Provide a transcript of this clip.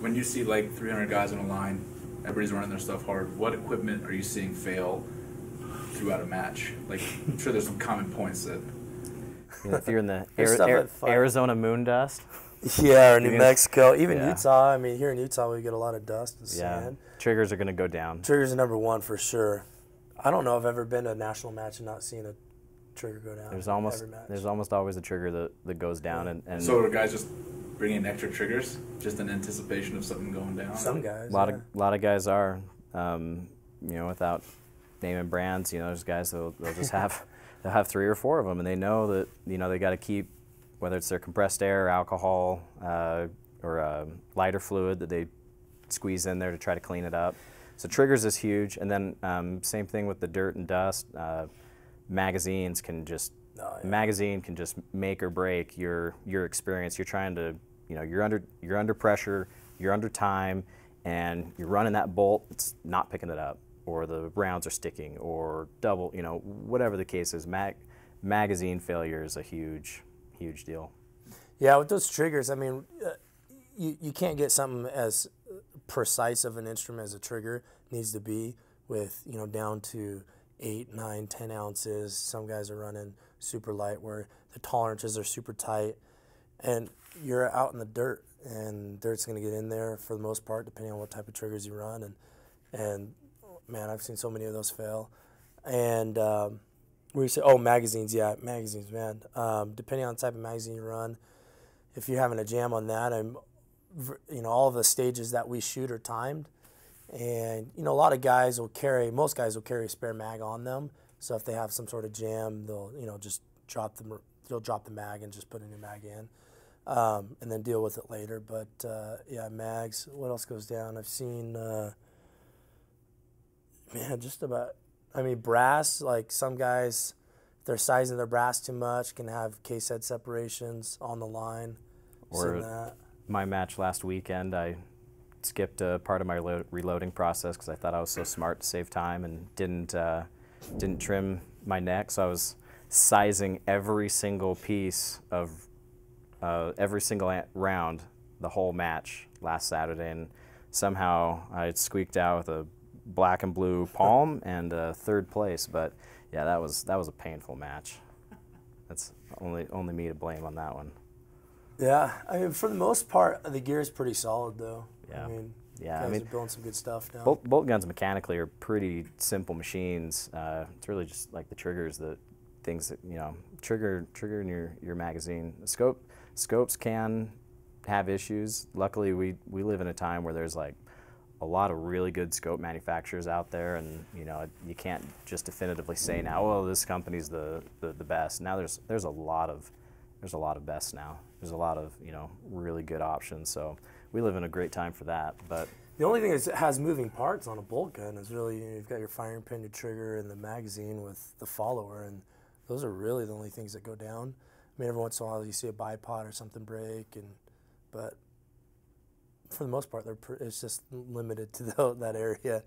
when you see like 300 guys on a line, everybody's running their stuff hard. What equipment are you seeing fail throughout a match? Like, I'm sure there's some common points that. You know, if you're in the There's Ari- stuff Ar- at five. Arizona moon dust, Yeah, or New Yeah. Mexico, even Yeah. Utah. I mean, here in Utah, we get a lot of dust and yeah, sand. triggers are going to go down. Triggers are number one for sure. I don't know if I've ever been to a national match and not seen a trigger go down. There's almost there's almost always a trigger that, that goes down, and, and So are guys just bringing extra triggers just in anticipation of something going down? some guys. a lot yeah. of lot of guys are, um, you know, without naming brands. You know, there's guys that'll they'll just have they'll have three or four of them, and they know that you know they got to keep whether it's their compressed air, alcohol, uh, or um lighter fluid that they squeeze in there to try to clean it up. So triggers is huge, and then um, same thing with the dirt and dust. Uh, magazines can just Oh, yeah. magazine can just make or break your your experience. You're trying to, you know, you're under you're under pressure, you're under time, and you're running that bolt. It's not picking it up, or the rounds are sticking, or double, you know, whatever the case is. Mag, magazine failure is a huge, huge deal. Yeah, with those triggers, I mean, uh, you, you can't get something as precise of an instrument as a trigger needs to be with, you know, down to eight, nine, ten ounces. Some guys are running super light where the tolerances are super tight. And you're out in the dirt, and dirt's going to get in there for the most part, depending on what type of triggers you run. And, and man, I've seen so many of those fail. And um, you say, oh, magazines, yeah, magazines, man. Um, depending on the type of magazine you run, if you're having a jam on that, and you know all of the stages that we shoot are timed, and you know a lot of guys will carry, most guys will carry a spare mag on them. So if they have some sort of jam, they'll you know just drop them, they'll drop the mag and just put a new mag in, um, and then deal with it later. But uh, yeah, mags. What else goes down? I've seen, uh, man, just about. I mean, brass. Like some guys, they're sizing their brass too much, can have case head separations on the line. Or-. My match last weekend, I skipped a part of my lo- reloading process because I thought I was so smart to save time and didn't uh, didn't trim my neck. So I was sizing every single piece of uh, every single round the whole match last Saturday, and somehow I squeaked out with a black and blue palm and uh, third place. But yeah, that was that was a painful match. That's only only me to blame on that one. Yeah, I mean, for the most part, the gear is pretty solid, though. Yeah. I mean, Yeah, I mean- are building some good stuff now. Bolt, bolt guns mechanically are pretty simple machines. Uh, it's really just like the triggers, the things that you know, trigger trigger in your, your magazine. The Scope scopes can have issues. Luckily, we we live in a time where there's like a lot of really good scope manufacturers out there, and you know you can't just definitively say now, well, this company's the, the, the best. Now there's there's a lot of there's a lot of best now. There's a lot of you know really good options. So we live in a great time for that. But The only thing is it has moving parts on a bolt gun is really you know, you've got your firing pin, your trigger, and the magazine with the follower, and those are really the only things that go down. I mean, every once in a while you see a bipod or something break, and but for the most part, they're it's just limited to tho- that area.